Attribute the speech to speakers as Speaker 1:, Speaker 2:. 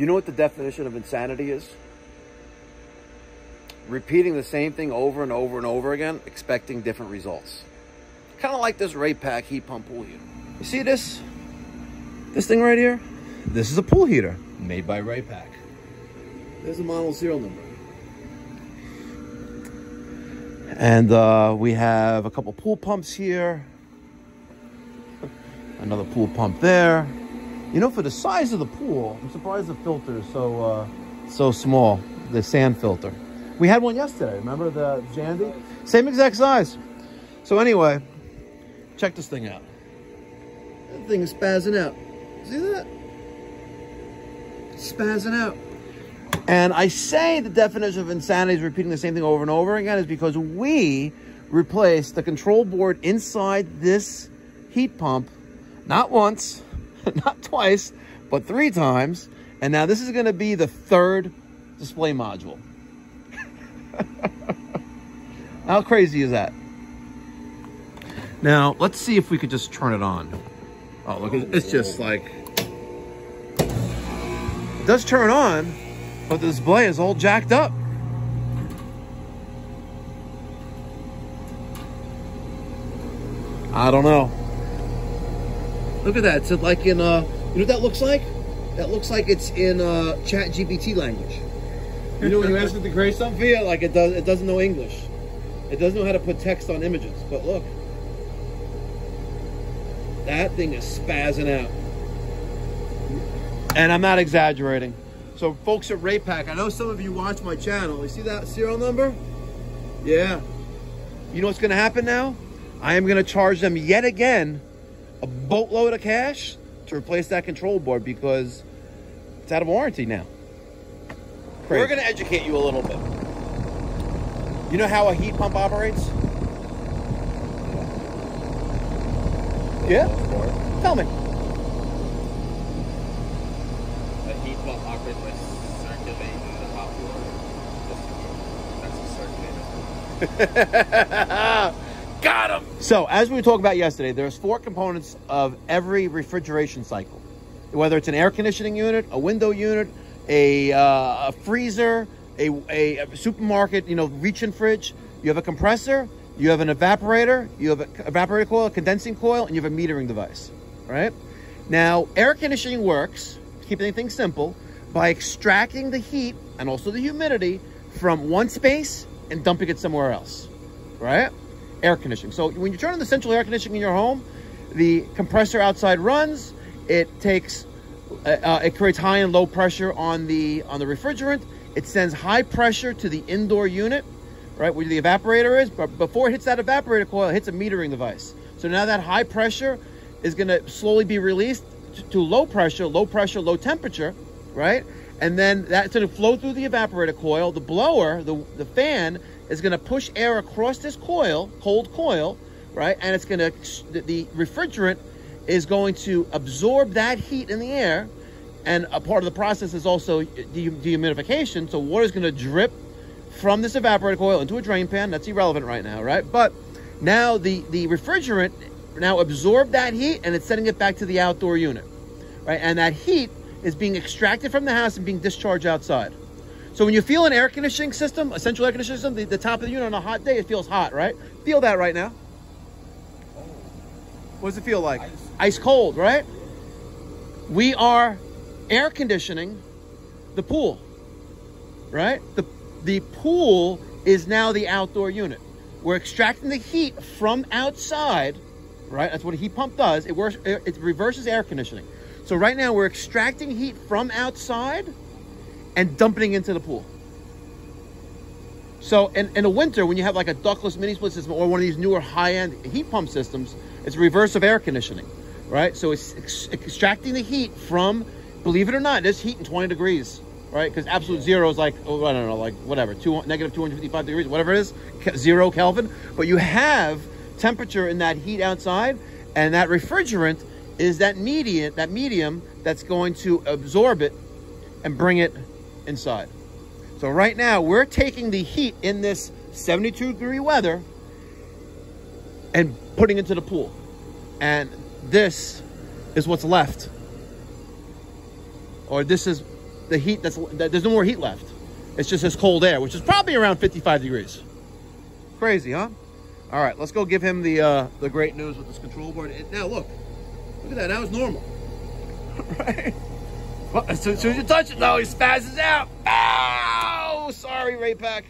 Speaker 1: You know what the definition of insanity is? Repeating the same thing over and over and over again, expecting different results. Kind of like this Raypak heat pump pool heater. You see this? This thing right here? This is a pool heater made by Raypak. There's a model serial number. And uh, we have a couple pool pumps here. Another pool pump there. You know, for the size of the pool, I'm surprised the filter is so uh, so small. The sand filter. We had one yesterday. Remember the Jandy? Same exact size. So anyway, check this thing out. That thing is spazzing out. See that? Spazzing out. And I say the definition of insanity is repeating the same thing over and over again is because we replaced the control board inside this heat pump not once, not twice, but three times. And now this is going to be the third display module. How crazy is that? Now, let's see if we could just turn it on. Oh, look, it's just like... It does turn on, but the display is all jacked up. I don't know. Look at that. It's like in, uh, you know what that looks like? That looks like it's in uh, ChatGPT language. You know when you ask it to create something? Yeah, like it does. It doesn't know English. It doesn't know how to put text on images. But look, that thing is spazzing out. And I'm not exaggerating. So folks at Raypak, I know some of you watch my channel. You see that serial number? Yeah. You know what's going to happen now? I am going to charge them yet again a boatload of cash to replace that control board because it's out of warranty now. Crazy. We're going to educate you a little bit. You know how a heat pump operates? Yeah? Tell me.
Speaker 2: A heat pump operates by circulating the hot water. That's a circulator.
Speaker 1: Got him. So, as we talked about yesterday, there's four components of every refrigeration cycle. Whether it's an air conditioning unit, a window unit, a, uh, a freezer, a, a, a, supermarket, you know, reach-in fridge. You have a compressor, you have an evaporator, you have an evaporator coil, a condensing coil, and you have a metering device, right? Now, air conditioning works, to keep anything simple, by extracting the heat and also the humidity from one space and dumping it somewhere else, right? Air conditioning. So when you turn on the central air conditioning in your home, the compressor outside runs. It takes, uh, uh, it creates high and low pressure on the on the refrigerant. It sends high pressure to the indoor unit, right where the evaporator is. But before it hits that evaporator coil, it hits a metering device. So now that high pressure is going to slowly be released to low pressure, low pressure, low temperature, right? And then that's going to flow through the evaporator coil. The blower, the, the fan, is going to push air across this coil, cold coil, right? And it's going to, the refrigerant is going to absorb that heat in the air. And a part of the process is also dehumidification. So water is going to drip from this evaporator coil into a drain pan. That's irrelevant right now, right? But now the, the refrigerant now absorbed that heat and it's sending it back to the outdoor unit, right? And that heat is being extracted from the house and being discharged outside. So when you feel an air conditioning system, a central air conditioning system, the, the top of the unit on a hot day, it feels hot, right? Feel that right now. What does it feel like? Ice, Ice cold, right? We are air conditioning the pool, right? The, the pool is now the outdoor unit. We're extracting the heat from outside, right? That's what a heat pump does. It, works, it reverses air conditioning. So right now we're extracting heat from outside and dumping into the pool. So in, in the winter, when you have like a ductless mini split system or one of these newer high-end heat pump systems, it's reverse of air conditioning, right? So it's ex extracting the heat from, believe it or not, there's heat in 20 degrees, right? Because absolute zero is like, oh, I don't know, like whatever, two, negative 255 degrees, whatever it is, zero Kelvin. But you have temperature in that heat outside, and that refrigerant is that medium, that medium that's going to absorb it and bring it inside. So right now we're taking the heat in this 72 degree weather and putting into the pool. And this is what's left. Or this is the heat that's that there's no more heat left. It's just this cold air, which is probably around 55 degrees. Crazy, huh? All right, let's go give him the uh, the great news with this control board. Now look, look at that. Now it's normal. right? Well, as soon as you touch it, though, he spazzes out. Oh, sorry, RayPak.